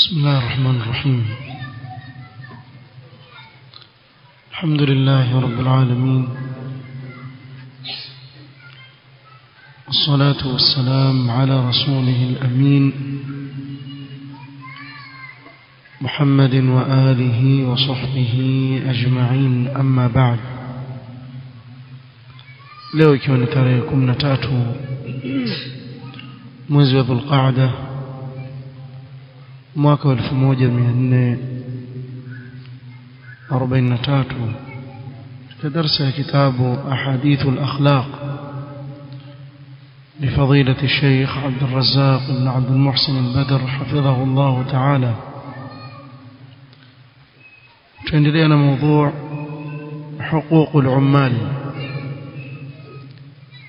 بسم الله الرحمن الرحيم. الحمد لله رب العالمين. والصلاة والسلام على رسوله الأمين. محمد وآله وصحبه أجمعين. أما بعد. leo ikiwa ni tarehe kumi na tatu mwezi wa dhulqaada mwaka wa elfu moja mia nne arobaini na tatu katika darsa ya kitabu ahadithu lakhlaq لفضيلة الشيخ عبد الرزاق بن عبد المحسن البدر حفظه الله تعالى تندلينا موضوع حقوق العمال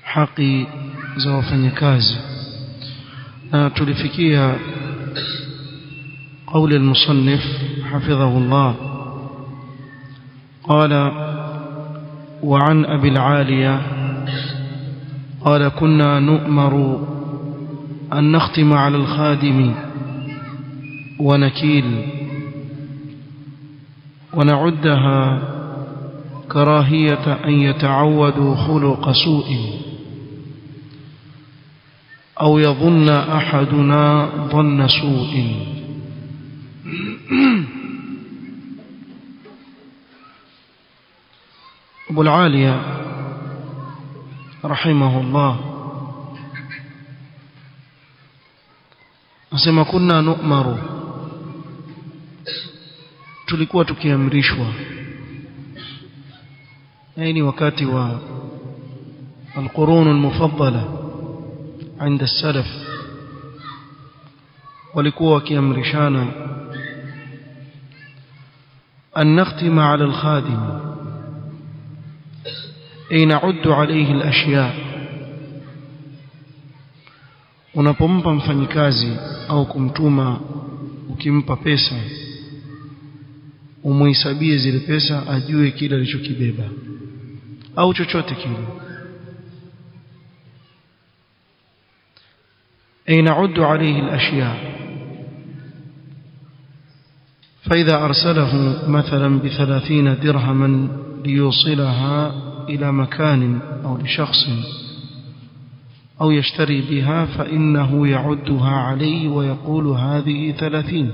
haki za wafanyakazi na tulifikia قول المصنف حفظه الله. قال وعن أبي العالية قال كنا نؤمر أن نختم على الخادم ونكيل ونعدها كراهية أن يتعودوا خلق سوء أو يظن أحدنا ظن سوء. أبو العالية رحمه الله. أسمى كنا نؤمر. تلك واتك يمرشوا أين وكاتوا؟ القرون المفضلة عند السلف. ولكوا كيمرشانا يمرشانا أن نختم على الخادم. أين نعد عليه الأشياء. ونبمبا فنكازي أو كمتوما وكمبا بيسا ومويسابيه زي البيسا أديوه كيلا لشوكي بيبا أو تشوت كيلا أي نعد عليه الأشياء فإذا أرسله مثلا بثلاثين درهما ليوصلها إلى مكان أو لشخص أو يشتري بها فإنه يعدها عليه ويقول هذه ثلاثين.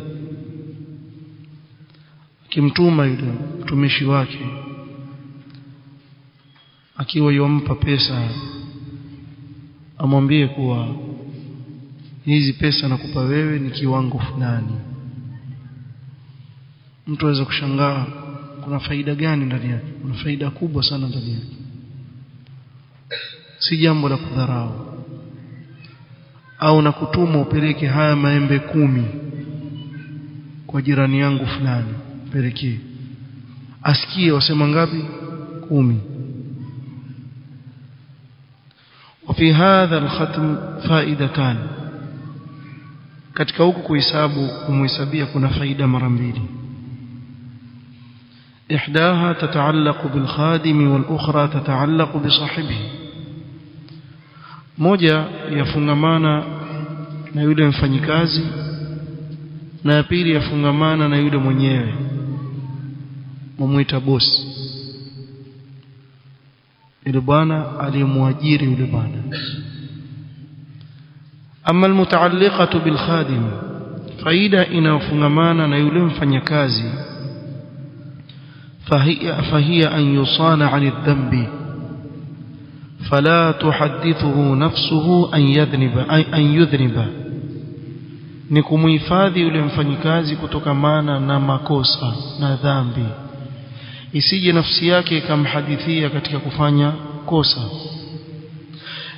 yule mtumishi wake akiwa yompa pesa amwambie kuwa hizi pesa nakupa wewe ni kiwango fulani mtu aweza kushangaa kuna faida gani ndani yake kuna faida kubwa sana ndani yake si jambo la kudharau au na kutuma upeleke haya maembe kumi kwa jirani yangu fulani pelekee asikie wasema ngapi kumi وفي هذا الختم فائدتان katika huku kuhesabu kumhesabia kuna faida mara mbili إحداها تتعلق بالخادم والأخرى تتعلق بصاحبه. موجة يفنغمانا نيود مفنكازي نيبيري يفنغمانا نيود منيه مميت بوس. إلبانا علي مواجير إلبانا أما المتعلقة بالخادم فإذا إنا فنغمانا نيود مفنكازي فهي, فهي أن يصان عن الذنب. فلا تحدثه نفسه أن يذنب أن يذنب. نكم يفاذي ولمفني كازي كتوك مانا نماكوسا نذنبي إسي نفسياك كم حديثي كتك كفانيا كوسا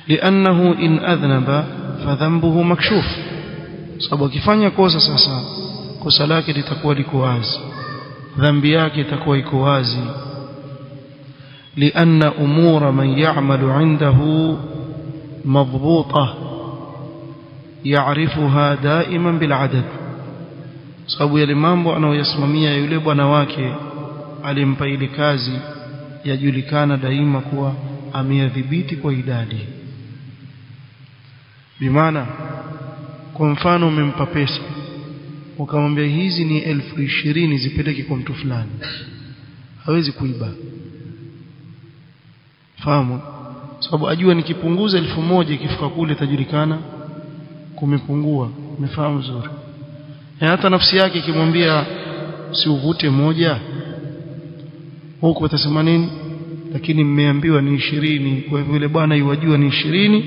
لأنه إن أذنب فذنبه مكشوف صبو كفانيا كوسا ساسا كوسا لكي لتقوى لكوازي dhambi yake itakuwa iko wazi. Lianna umura man ya'malu indahu madhbuta ya'rifuha daiman bil'adad sababu yale mambo anayoyasimamia yule bwana wake alimpa ile kazi yajulikana daima kuwa ameyadhibiti kwa idadi. Bimaana kwa mfano umempa pesa ukamwambia hizi ni elfu ishirini zipeleke kwa mtu fulani. Hawezi kuiba. Fahamu? Sababu ajua nikipunguza elfu moja ikifika kule tajulikana kumepungua. Umefahamu vizuri. Na hata nafsi yake ikimwambia si uvute moja huko atasema nini? Lakini mmeambiwa ni ishirini. Kwa hivyo yule bwana iwajua ni ishirini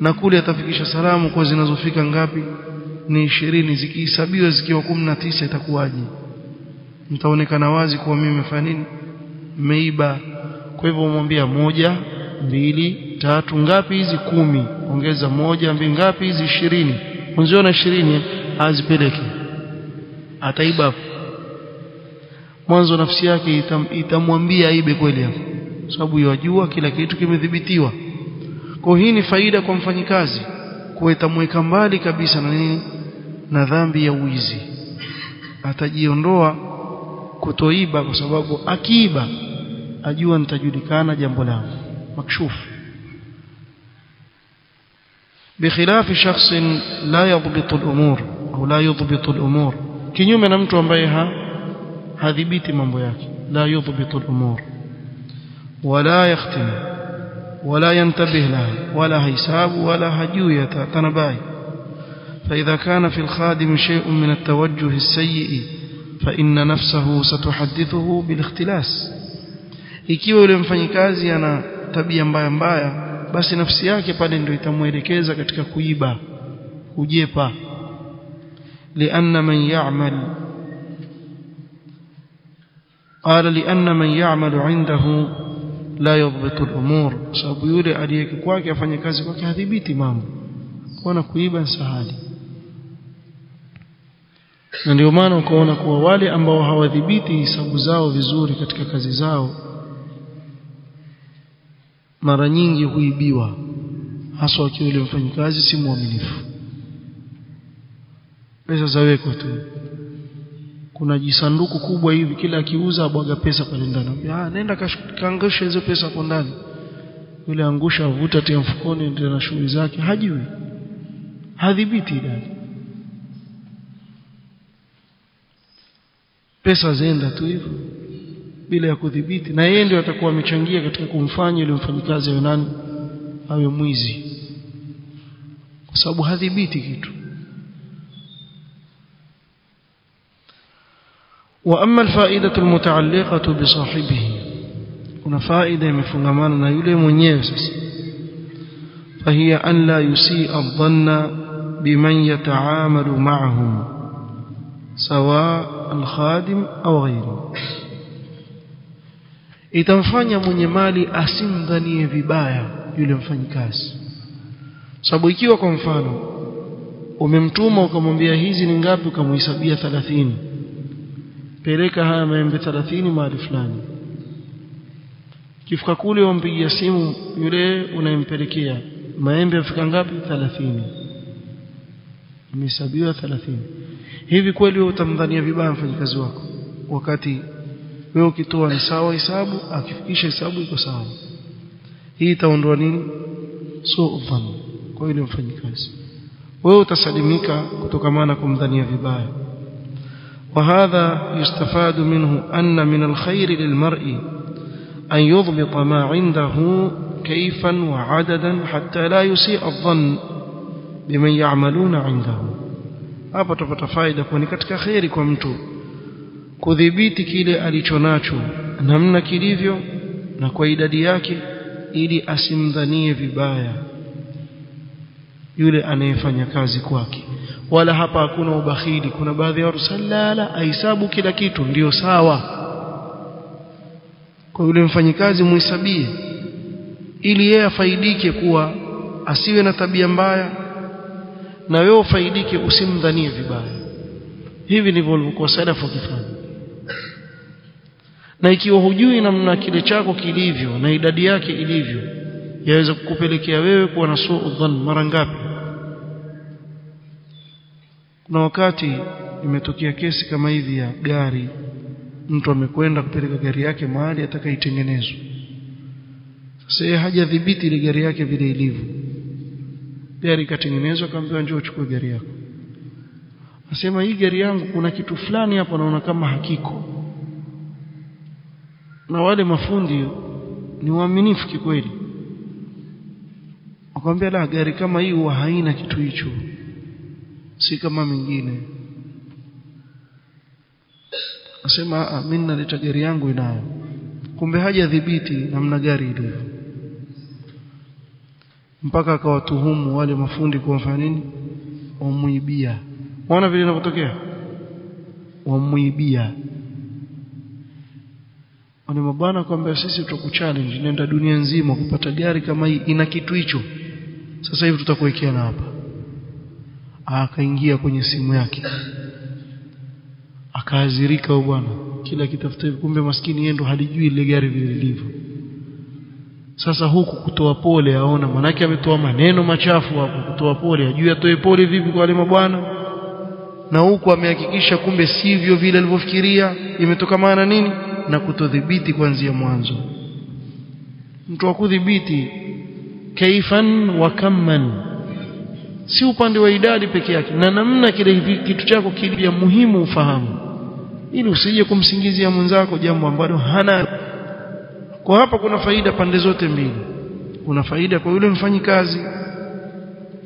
na kule atafikisha salamu kwa zinazofika ngapi ni ishirini zikihesabiwa zikiwa kumi na tisa itakuwaje? Mtaonekana wazi kuwa mimi nimefanya nini? Mmeiba kwa hivyo umwambia moja mbili tatu ngapi hizi kumi? Ongeza moja mbili ngapi hizi ishirini? Unziona ishirini azipeleke ataiba mwanzo nafsi yake itam, itamwambia aibe kweli hapo. Sababu yajua kila kitu kimedhibitiwa. Kwa hii ni faida kwa mfanyikazi. Kuwa itamweka mbali kabisa na nini na dhambi ya uizi atajiondoa kutoiba kwa sababu akiiba ajua nitajulikana jambo langu makshufu بخلاف شخص لا يضبط الأمور أو لا يضبط الأمور kinyume na mtu ambaye ha hadhibiti mambo yake la yudhbitu al-umur wala yakhtim wala yantabih laha wala hisabu wala hajui tanabai فإذا كان في الخادم شيء من التوجه السيء فإن نفسه ستحدثه بالاختلاس. إكيو لنفني كازي أنا تبيا مبايا مبايا بس نفسي يكي بلين ريتا مويركيزا كتك كويبا كجيبا لأن من يعمل قال لأن من يعمل عنده لا يضبط الأمور. سأبيولي عليك كواكي أفني كازي هذي بيتي مامو وأنا سهالي na ndio maana ukaona kuwa wale ambao hawadhibiti hisabu zao vizuri katika kazi zao mara nyingi huibiwa haswa akiwa yule mfanyikazi si mwaminifu. Pesa zawekwa tu. Kuna jisanduku kubwa hivi kila akiuza abwaga pesa pale ndani. Ah nenda kaangusha hizo pesa hapo ndani. Yule angusha avuta tia mfukoni ndio na shughuli zake. Hajui. Hadhibiti idadi pesa zenda tu hivyo bila ya kudhibiti na yeye ndio atakuwa amechangia katika kumfanya yule mfanyikazi awe nani awe mwizi kwa sababu hadhibiti kitu واما الفائده المتعلقه بصاحبه kuna faida imefungamana na yule mwenyewe sasa فهي ان لا يسيء الظن بمن يتعامل معهم سواء الخادم au غيره itamfanya mwenye mali asimdhanie vibaya yule mfanyikazi. Sababu ikiwa kwa mfano umemtuma ukamwambia hizi ni ngapi ukamhesabia 30 peleka haya maembe 30 mahali fulani. Kifika kule wampigia simu yule unayempelekea maembe afika ngapi? 30 umehesabiwa 30 hivi kweli wewe utamdhania vibaya mfanyikazi wako wakati wewe ukitoa ni sawa hesabu akifikisha hesabu iko sawa hii itaondoa nini so dhan kwa yule mfanyikazi wewe utasalimika kutokamana kumdhania vibaya وهذا يستفاد منه أن من الخير للمرء أن يضبط ما عنده كيفا وعددا حتى لا يسيء الظن biman ya'maluna indahu. Hapa tupata faida kwa ni katika khairi kwa mtu kudhibiti kile alichonacho namna kilivyo na kwa idadi yake ili asimdhanie vibaya yule anayefanya kazi kwake. Wala hapa hakuna ubakhili kuna baadhi ya watu salala ahesabu kila kitu ndiyo sawa. Kwa yule mfanyikazi muhesabie ili yeye afaidike kuwa asiwe na tabia mbaya na wewe ufaidike usimdhanie vibaya. Hivi ndivyo walivyokuwa salafu wakifanya na ikiwa hujui namna kile chako kilivyo na idadi yake ilivyo yaweza kukupelekea wewe kuwa na suu dhan mara ngapi? Kuna wakati imetokea kesi kama hivi ya gari. Mtu amekwenda kupeleka gari yake mahali atakaitengenezwa sasa yeye hajadhibiti ile gari yake vile ilivyo gari katengenezwa kaambiwa njoo uchukue gari yako. Asema hii gari yangu kuna kitu fulani hapo naona kama hakiko. Na wale mafundi ni waaminifu kikweli. Akamwambia la gari kama hii huwa haina kitu hicho si kama mingine. Asema mimi naleta gari yangu inayo. Kumbe haja dhibiti namna gari ilivyo mpaka akawatuhumu wale mafundi kwa mfano nini? Wamuibia unaona vile inavyotokea? Wamuibia wale mabwana kwamba sisi tutakuchallenge nenda dunia nzima kupata gari kama hii ina kitu hicho. Sasa hivi tutakuwekea na hapa. Akaingia kwenye simu yake. Akaazirika bwana. Kila kitafuta kumbe maskini yeye ndo halijui ile gari vile lilivyo sasa huku kutoa pole aona manake ametoa maneno machafu hapo kutoa pole. Ajui atoe pole vipi kwa wale mabwana? Na huku amehakikisha kumbe sivyo vile alivyofikiria. Imetoka maana nini? Na kutodhibiti kuanzia mwanzo. Mtu wa kudhibiti kaifan wa kamman. Si upande wa idadi peke yake na namna kile kitu chako kilivyo muhimu ufahamu. Ili usije kumsingizia mwenzako jambo ambalo hana kwa hapa kuna faida pande zote mbili kuna faida kwa yule mfanyikazi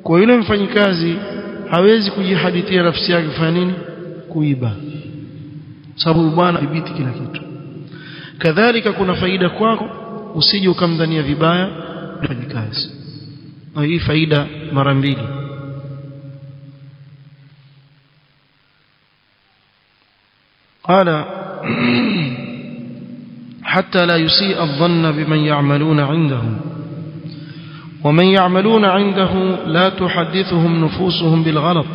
kwa yule mfanyikazi hawezi kujihadithia nafsi yake kufanya nini kuiba sababu bwana dhibiti kila kitu kadhalika kuna faida kwako usije ukamdhania vibaya mfanyikazi na hii faida mara mbili قال حتى لا يسيء الظن بمن يعملون عنده. ومن يعملون عنده لا تحدثهم نفوسهم بالغلط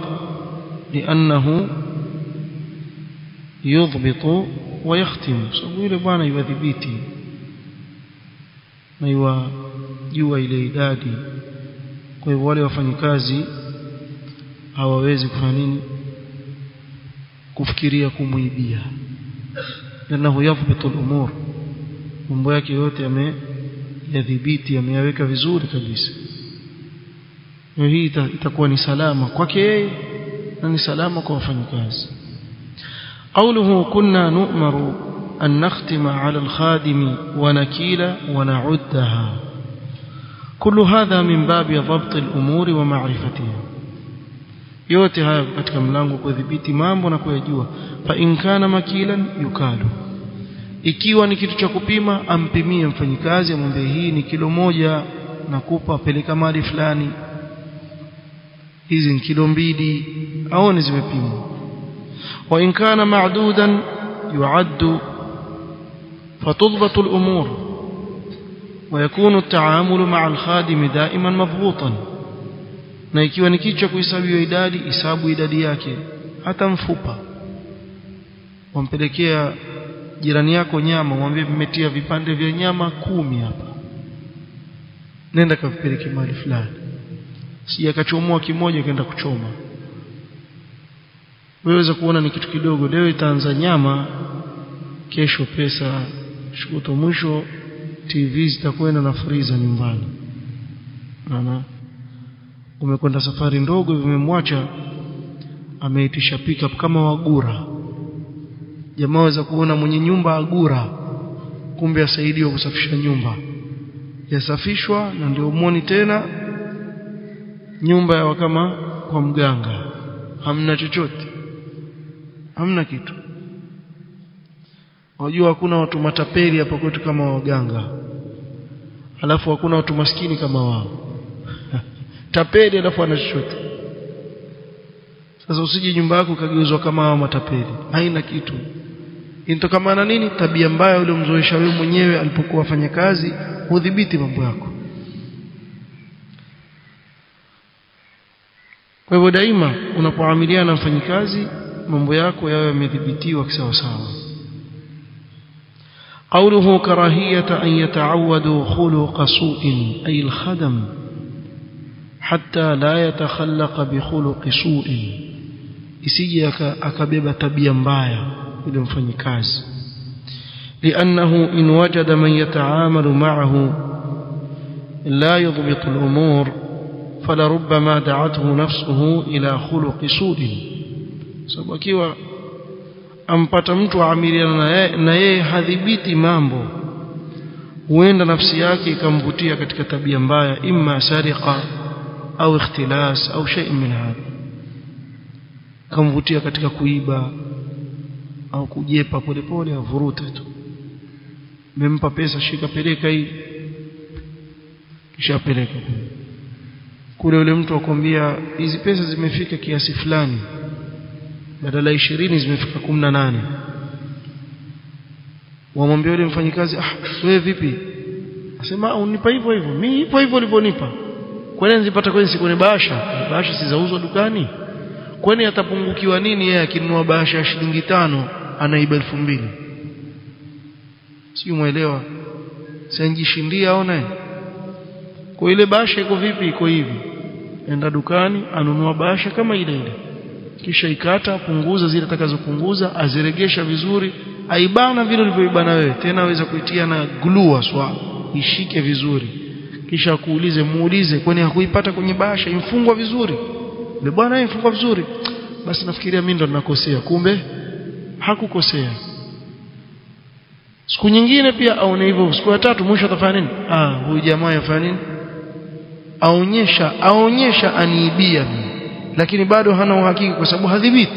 لأنه يضبط ويختم. سويل bwana yudhibiti na yajua ile idadi kwa hivyo wale wafanyikazi hawawezi kufanya nini kufikiria kumwibia لأنه يضبط الأمور. Mambo yake yote ameyadhibiti ameyaweka vizuri kabisa hii itakuwa ni salama kwake yeye na ni salama kwa wafanyakazi قوله كنا نؤمر أن نختم على الخادم ونكيل ونعدها كل هذا من باب ضبط الأمور ومعرفتها yote haya katika mlango kudhibiti mambo na kuyajua fa in kana makilan yukalu ikiwa ni kitu cha kupima ampimie mfanyikazi amwambie hii ni kilo moja nakupa peleka mali fulani. Hizi ni kilo mbili aone zimepimwa. Wa in kana ma'dudan yu'addu fatudbatu al-umur wa yakunu at-ta'amulu ma'a al-khadim da'iman madbutan na ikiwa ni kitu cha kuhesabiwa idadi isabu idadi yake hata mfupa wampelekea jirani yako nyama mwambie mmetia vipande vya nyama kumi hapa. Nenda kavipeleke mahali fulani. Si akachomoa kimoja kaenda kuchoma. Weweza kuona ni kitu kidogo. Leo itaanza nyama kesho pesa shukuto mwisho TV zitakwenda na friza nyumbani. Naona. Umekwenda safari ndogo vimemwacha ameitisha pickup kama wagura jamaa waweza kuona mwenye nyumba agura kumbe asaidiwa kusafisha nyumba. Yasafishwa na ndio muoni tena nyumba yawa kama kwa mganga. Hamna chochote. Hamna kitu. Wajua hakuna watu matapeli hapa kwetu kama waganga. Alafu hakuna watu maskini kama wao. Tapeli alafu ana chochote. Sasa usije nyumba yako kageuzwa kama hao matapeli. Haina kitu inatokamana nini tabia mbaya ule mzoesha wewe mwenyewe alipokuwa afanya kazi udhibiti mambo yako kwa hivyo daima unapoamiliana na mfanyikazi mambo yako yawe yamedhibitiwa kisawa sawa قوله كراهية أن يتعودوا خلق سوء أي الخدم حتى لا يتخلق بخلق سوء isije akabeba tabia mbaya Yule mfanyikazi لأنه إن وجد من يتعامل معه لا يضبط الأمور فلربما دعته نفسه إلى خلق سوء sababu akiwa ampata mtu aamiliana na yeye hadhibiti mambo huenda nafsi yake ikamvutia katika tabia mbaya imma sariqa au ikhtilas au shay min hadha kamvutia katika kuiba au kujepa polepole avurute tu. Mempa pesa shika peleka hii. Kisha peleka. Kule yule mtu akwambia hizi pesa zimefika kiasi fulani. Badala ya ishirini zimefika kumi na nane. Wamwambia yule mfanyikazi ah wewe vipi? Asema unipa hivyo hivyo. Mimi hivyo hivyo ulivyonipa. Kwani nzipata kwenye siku ni bahasha? Si zauzwa dukani. Kwani atapungukiwa nini yeye akinunua bahasha ya shilingi tano anaiba elfu mbili. Sio muelewa sanjishindia naye kwa ile basha iko vipi? Iko hivi. Enda dukani anunua basha kama ile ile. Kisha ikata punguza zile atakazopunguza aziregesha vizuri. Aibana vile ulivyoibana wewe. Tena aweza kuitia na glue aswa ishike vizuri. Kisha kuulize muulize kwani hakuipata kwenye basha? Imfungwa vizuri. Yule bwana imfungwa vizuri? Basi nafikiria mimi ndo ninakosea. Kumbe hakukosea. Siku nyingine pia aone hivyo. Siku ya tatu mwisho atafanya nini? Ah huyu jamaa yafanya nini? Aonyesha aonyesha aniibia lakini bado hana uhakika kwa sababu hadhibiti.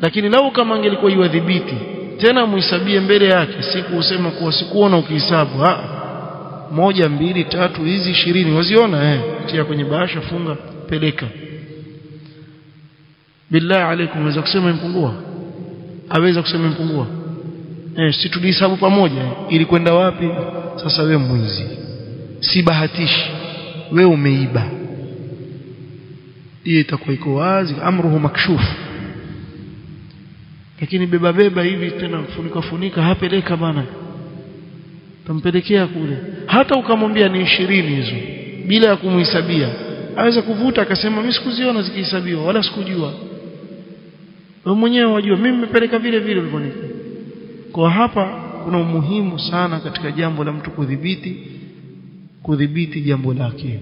Lakini lau kama angelikuwa yuadhibiti tena muhesabie mbele yake siku usema kuwa sikuona ukihesabu. Ah moja mbili tatu hizi ishirini. Waziona eh? Tia kwenye bahasha funga peleka. Billahi alaikum unaweza kusema impungua aweza kusema mpungua. Eh si tulihesabu pamoja. Ili kwenda wapi? Sasa we mwizi. Si bahatishi. We umeiba. Hiyo itakuwa iko wazi. Amruhu makshufu lakini beba beba hivi tena funika funika hapeleka bana. Tampelekea kule. Hata ukamwambia ni ishirini hizo bila ya kumhesabia aweza kuvuta akasema mimi sikuziona zikihesabiwa wala sikujua wewe mwenyewe wajua mimi nimepeleka vile vile ulivyonipa kwa hapa kuna umuhimu sana katika jambo la mtu kudhibiti kudhibiti jambo lake.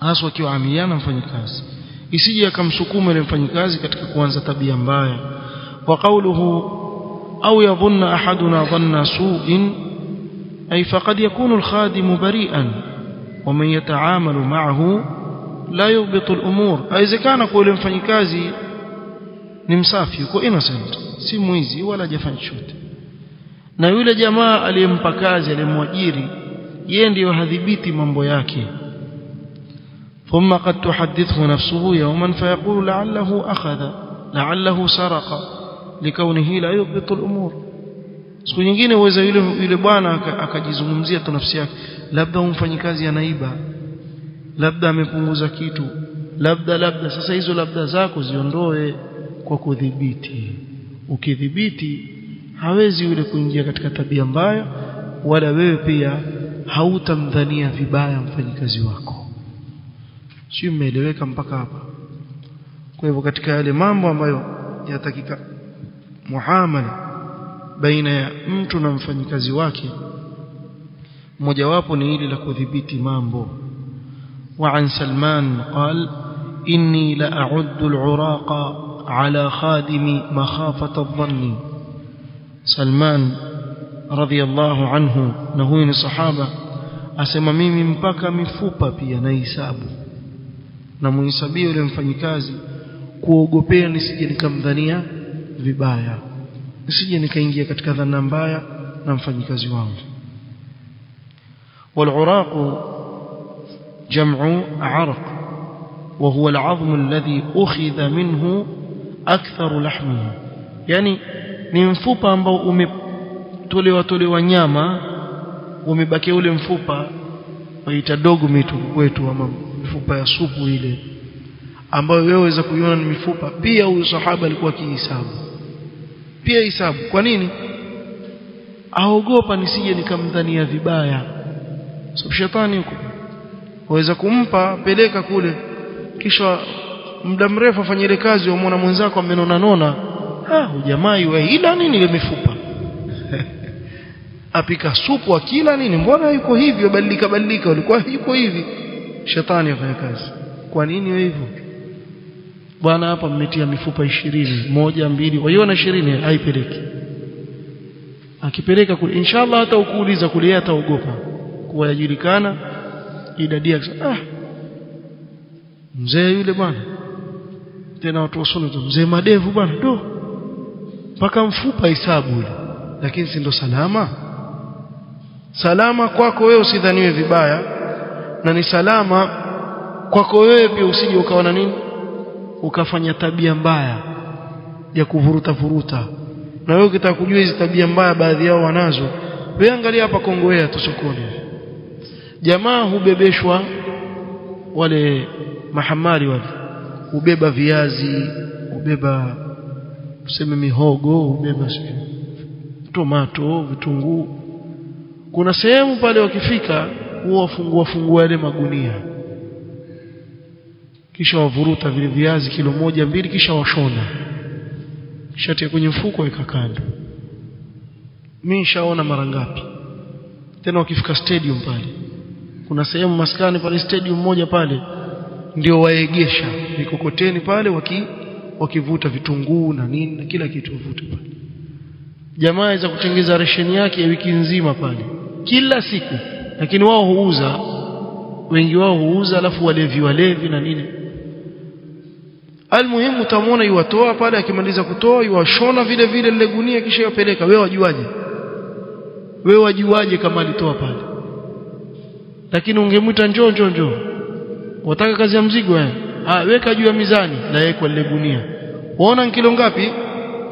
Hasa akiwa amiana mfanyikazi. Isije akamsukuma ile mfanyikazi katika kuanza tabia mbaya. Wa qawluhu au yadhunna ahaduna dhanna su'in ay faqad yakunu al-khadimu bari'an wa man yata'amalu ma'ahu la yubitu al-umur. Aiwezekana kwa yule mfanyikazi ni msafi yuko innocent si mwizi wala hajafanya chochote na yule jamaa aliyempa kazi aliyemwajiri yeye ndiyo hadhibiti mambo yake ثم قد تحدثه نفسه يوما فيقول لعله أخذ لعله سرق لكونه لا يضبط الأمور siku nyingine uweza yule yule bwana akajizungumzia tu nafsi yake labda umfanyikazi anaiba labda amepunguza kitu labda labda sasa hizo labda zako ziondoe kwa kudhibiti ukidhibiti hawezi yule kuingia katika tabia mbaya wala wewe pia hautamdhania vibaya mfanyikazi wako sio mmeeleweka mpaka hapa kwa hivyo katika yale mambo ambayo yatakika muamala baina ya mtu na mfanyikazi wake mojawapo ni hili la kudhibiti mambo وعن سلمان قال إني لأعد العراق على خادم مخافة الظن سلمان رضي الله عنه نهوين الصحابة أسمى ميمي مبكى مفوبة pia na hisabu na muhisabie yule mfanyikazi kuogopea nisije nikamdhania vibaya nisije nikaingia katika dhana mbaya na mfanyikazi wangu والعراق جمع عرق وهو العظم الذي أخذ منه aktharu lahmihi yani ni mfupa ambao umetolewa tolewa nyama umebakia ule mfupa waita dogo mitu wetu ama mifupa ya supu ile ambayo wewe waweza kuiona ni mifupa. Pia huyu sahaba alikuwa kihisabu pia hisabu kwa nini? Aogopa nisije nikamdhania vibaya. Sababu shetani huko waweza kumpa peleka kule. Kisha muda mrefu afanye ile kazi umwona mwenzako amenona nona ah jamaa yule ila nini ile mifupa? Apika supu akila nini? Mbona yuko hivyo badilika badilika. Ulikuwa yuko hivi. Shetani afanya kazi. Kwa nini hivyo? Bwana hapa mmetia mifupa ishirini. Moja mbili. Waiona ishirini haipeleki. Akipeleka kule inshallah hata ukuuliza kule yeye ataogopa. Kuwa yajulikana idadi ah! Mzee yule bwana tena watu wasome mzee madevu bwana ndo. Mpaka mfupa hisabu ile. Lakini si ndo salama? Salama kwako wewe usidhaniwe vibaya. Na ni salama kwako wewe pia usije ukawa na nini? Ukafanya tabia mbaya ya kuvuruta vuruta. Na wewe ukitaka kujua hizi tabia mbaya baadhi yao wanazo wewe angalia hapa Kongowea tu sokoni. Jamaa hubebeshwa wale mahamali wale hubeba viazi hubeba tuseme mihogo hubeba tomato vitunguu. Kuna sehemu pale wakifika huwa wafungua fungua yale magunia. Kisha wavuruta vile viazi kilo moja mbili kisha washona. Kisha tia kwenye mfuko weka kando. Mimi nishaona mara ngapi. Tena wakifika stadium pale. Kuna sehemu maskani pale stadium moja pale ndio waegesha. Mikokoteni pale waki wakivuta vitunguu na nini na kila kitu wavuta pale. Jamaa aweza kutengeza resheni yake ya wiki nzima pale. Kila siku. Lakini wao huuza. Wengi wao huuza alafu walevi walevi na nini. Almuhimu utamwona iwatoa pale akimaliza kutoa iwashona vile vile lile gunia kisha yapeleka wewe wajuaje? Wewe wajuaje kama alitoa pale? Lakini ungemwita njoo njoo njoo wataka kazi ya mzigo eh? Ah weka juu ya mizani na yekwa lile gunia. Waona kilo ngapi?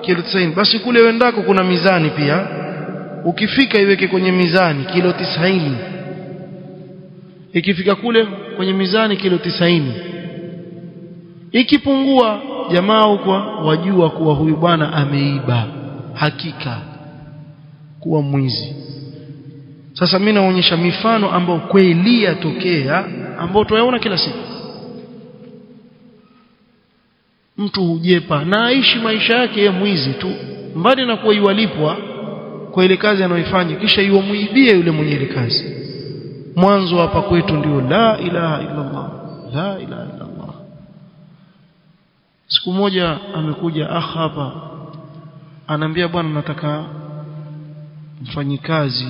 Kilo 90 basi kule wendako kuna mizani pia. Ukifika iweke kwenye mizani kilo 90 ikifika kule kwenye mizani kilo 90 ikipungua jamaa huko wajua kuwa huyu bwana ameiba. Hakika kuwa mwizi. Sasa mimi naonyesha mifano ambayo kweli yatokea ambayo tunayaona kila siku. Mtu hujepa na aishi maisha yake ye mwizi tu mbali na kuwa yualipwa kwa ile kazi anayoifanya kisha iwamuibie yule mwenye ile kazi. Mwanzo hapa kwetu ndio la ilaha illa Allah la ilaha illa Allah siku moja amekuja ah hapa anaambia bwana nataka mfanyikazi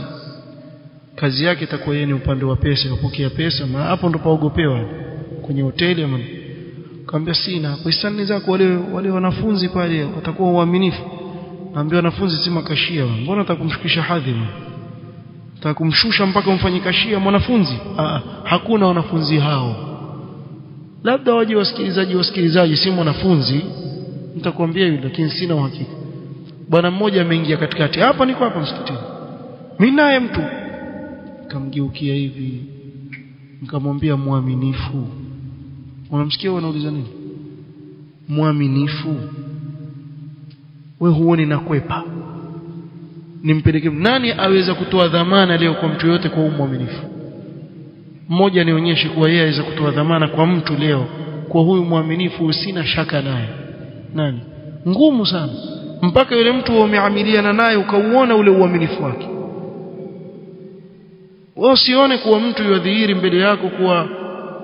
kazi yake itakuwa yeye ni upande wa pesa kupokea pesa maana hapo ndo paogopewa kwenye hoteli ama kaambia sina. Kwa zako wale wale wanafunzi pale watakuwa uaminifu naambia wanafunzi si makashia mbona atakumshukisha hadhi atakumshusha mpaka umfanye kashia mwanafunzi? Aa, hakuna wanafunzi hao. Labda waje wasikilizaji wasikilizaji si mwanafunzi. Nitakwambia yule lakini sina uhakika. Bwana mmoja ameingia katikati. Hapa niko hapa msikitini. Mimi naye mtu nikamgeukia hivi nikamwambia mwaminifu. Unamsikia wanauliza nini? Mwaminifu. We huoni nakwepa. Nimpeleke nani aweza kutoa dhamana leo kwa mtu yote kwa mwaminifu? Mmoja nionyeshe kuwa yeye aweza kutoa dhamana kwa mtu leo. Kwa huyu mwaminifu sina shaka naye. Nani? Ngumu sana. Mpaka yule mtu umeamiliana naye ukauona ule uaminifu wake wewe usione kuwa mtu yadhihiri mbele yako kuwa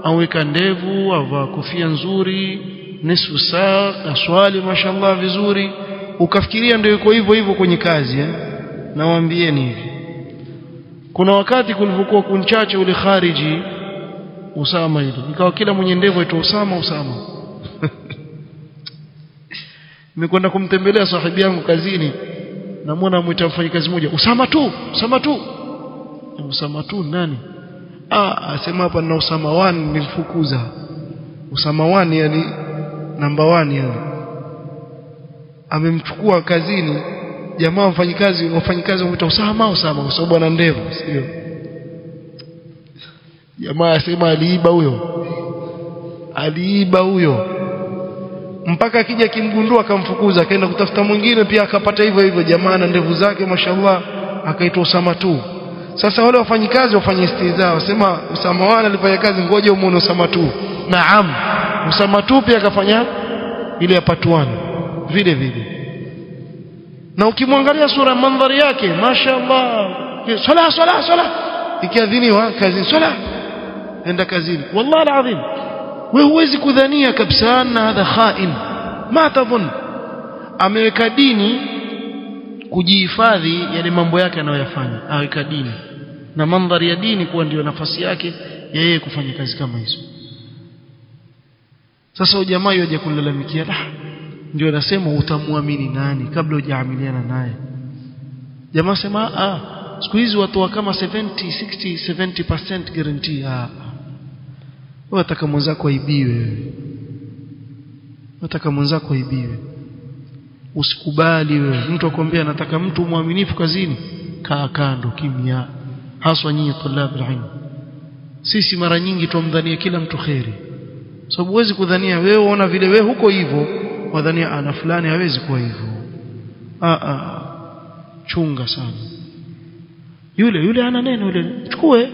aweka ndevu avaa kofia nzuri nusu saa aswali mashallah vizuri. Ukafikiria ndio yuko hivyo hivyo kwenye kazi eh? nawaambieni hivi. Kuna wakati kulivyokuwa kunchache ule khariji Usama ile ikawa kila mwenye ndevu aitwa Usama Usama. Nimekwenda kumtembelea sahibi yangu kazini. Namwona amwita mfanyikazi mmoja Usama tu Usama tu Usama tu nani? Ah asema hapa na Usama wani nilifukuza. Usama wani yani namba wani yani. Amemchukua kazini. Jamaa mfanyikazi wafanyikazi wamwita Usama Usama kwa sababu ana ndevu sio jamaa asema aliiba huyo. Aliiba huyo. Mpaka akija kimgundua akamfukuza akaenda kutafuta mwingine pia akapata hivyo hivyo. Jamaa na ndevu zake mashallah akaitwa Usama tu sasa wale wafanyikazi wafanye istiza wasema Usama wana alifanya kazi ngoja umuone Usama tu. Naam. Usama tu pia akafanya ile ya patuani vile vile. Na ukimwangalia sura mandhari yake mashaallah sala sala sala ikiadhiniwa kazi sala enda kazini. Wallahi alazim. Wewe huwezi kudhania kabisa na hadha khain. Ma tadhun. Ameweka dini kujihifadhi yale mambo yake anayoyafanya aweka dini. Na mandhari ya dini kuwa ndiyo nafasi yake ya yeye kufanya kazi kama hizo. Sasa ujamaa yaje kulalamikia? La ndio nasema utamwamini nani kabla hujaamiliana naye? Jamaa sema ah siku hizi watoa wa kama 70 60 70% guarantee. Ah wewe unataka mwenzako aibiwe wewe. Unataka mwenzako aibiwe usikubali wewe. Mtu akwambia nataka mtu mwaminifu kazini kaa kando kimya. Haswa nyinyi tulab ilmu sisi mara nyingi tumdhania kila mtu kheri. Sababu huwezi kudhania wewe uona vile wewe huko hivyo wadhania ana fulani hawezi kuwa hivyo. Chunga sana. Yule yule ana neno yule. Chukue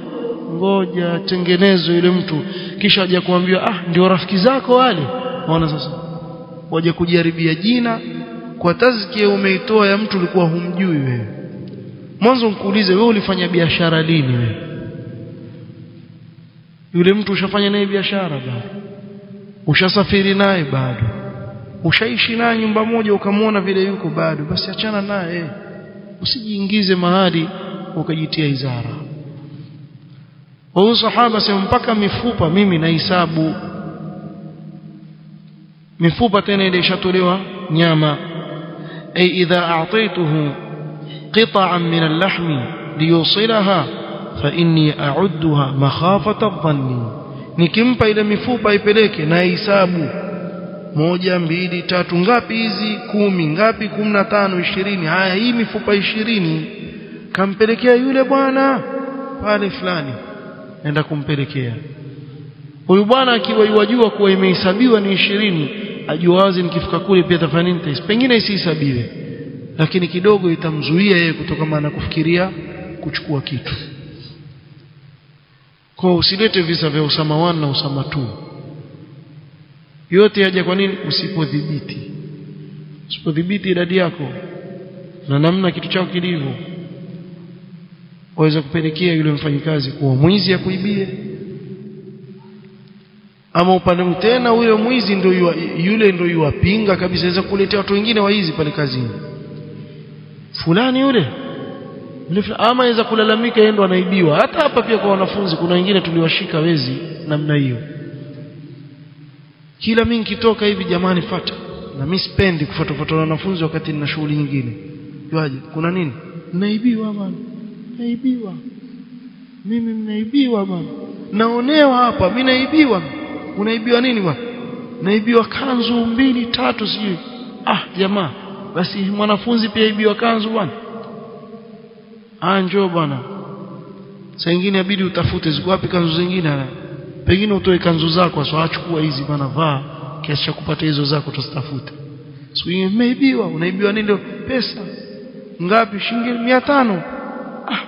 ngoja tengenezo yule mtu. Kisha aje kuambiwa ah ndio rafiki zako wale. Waona sasa waje kujaribia jina kwa tazkia umeitoa ya mtu ulikuwa humjui wewe. Mwanzo nikuulize wewe ulifanya biashara lini wewe? Yule mtu ushafanya naye biashara bado? Ushasafiri naye bado? Ushaishi naye nyumba moja ukamwona vile yuko bado? Basi achana naye usijiingize mahali ukajitia izara. Huyu sahaba sema mpaka mifupa mimi nahisabu mifupa tena ile ishatolewa nyama أي إذا أعطيته قطعا من اللحم ليوصلها فإني أعدها مخافة الظن. نكمبا إلى باي إبليك نايسابو موجا مبيدي تاتو نغابي إزي كومي نغابي كومنا تانو إشريني هاي مفوبا شيريني كم بلكيا يولي بوانا قال فلاني. عندكم بلكيا ويبانا كي ويواجوا كوي ميسابيوا ني إشريني ajua wazi nikifika kule pia tafanya nini pengine isihesabiwe lakini kidogo itamzuia yeye kutokana na kufikiria kuchukua kitu. Kwa usilete visa vya Usama 1 na Usama tu yote yaje kwa nini? Usipodhibiti. Usipodhibiti idadi yako na namna kitu chako kilivyo waweza kupelekea yule mfanyikazi kuwa mwizi akuibie. kuibie ama upande tena ule mwizi ndio yule ndio yuwapinga kabisa. Aweza kuletea watu wengine waizi pale kazini. Fulani yule. Ama aweza kulalamika yeye ndo anaibiwa. Hata hapa pia kwa wanafunzi kuna wengine tuliwashika wezi namna hiyo. Kila mimi nikitoka hivi jamani fata na mimi sipendi kufuatafuata wanafunzi wakati nina shughuli nyingine. Yaje kuna nini? Naibiwa bwana. Naibiwa mimi mnaibiwa bwana. Naonewa hapa mimi naibiwa unaibiwa nini bwana? Naibiwa kanzu mbili tatu sijui. Ah jamaa. Basi mwanafunzi pia ibiwa kanzu bwana. Ah njoo bwana. Saa nyingine inabidi utafute ziko wapi kanzu zingine pengine utoe kanzu zako sio achukua hizi bwana vaa kiasi cha kupata hizo zako tuzitafute. Siku nyingine mmeibiwa unaibiwa nini? Ndio pesa. Ngapi? Shilingi 500 ah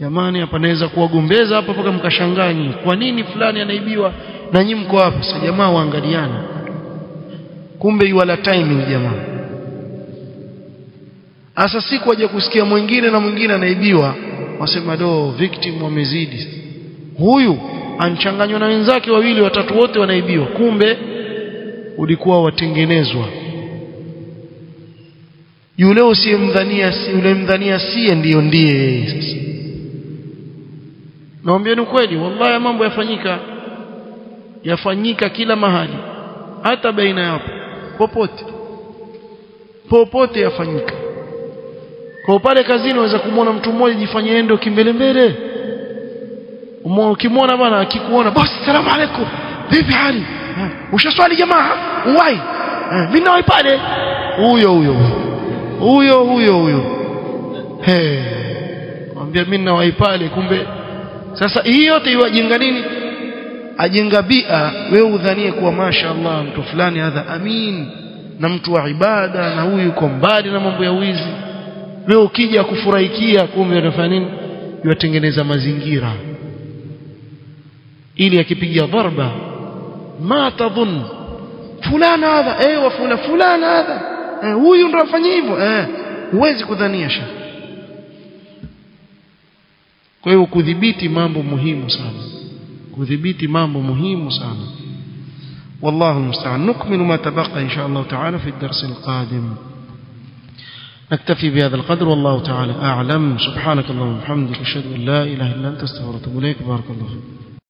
jamani hapa naweza kuwagombeza hapa mpaka mkashanganyi. Kwa nini fulani anaibiwa na nyinyi mko hapa sasa jamaa waangaliana. Kumbe wala timing jamaa. Asa siku aje kusikia mwingine na mwingine anaibiwa wasema do victim wamezidi. Huyu anchanganywa na wenzake wawili watatu wote wanaibiwa. Kumbe ulikuwa watengenezwa. Yule usiyemdhania yule mdhania sie ndiyo ndiye naambieni kweli wallahi mambo yafanyika yafanyika kila mahali hata baina yapo popote popote yafanyika. Kwa pale kazini unaweza kumwona mtu mmoja jifanye yeye ndio kimbelembele. Ukimwona bwana akikuona basi salamu alaykum. Vipi hali? Ushaswali jamaa uwai? Mimi nawai pale. Huyo huyo huyo. Huyo huyo he mwambia mimi nawai pale kumbe. Sasa hii yote iwajenga nini ajenga bia wewe udhanie kuwa mashaallah mtu fulani hadha amin na mtu wa ibada na huyu yuko mbali na mambo ya wizi. Wewe ukija kufurahikia kumbe unafanya nini? Yatengeneza mazingira. Ili akipiga dharba ma tadhun fulana hadha eh wa fula fulana hadha. Eh, huyu ndo afanya hivyo eh huwezi kudhania sha kwa hiyo kudhibiti mambo muhimu sana kudhibiti mambo muhimu sana. والله المستعان نكمل ما تبقى إن شاء الله تعالى في الدرس القادم نكتفي بهذا القدر والله تعالى أعلم سبحانك اللهم وبحمدك أشهد أن لا إله إلا أنت استغفرك إليك بارك الله فيك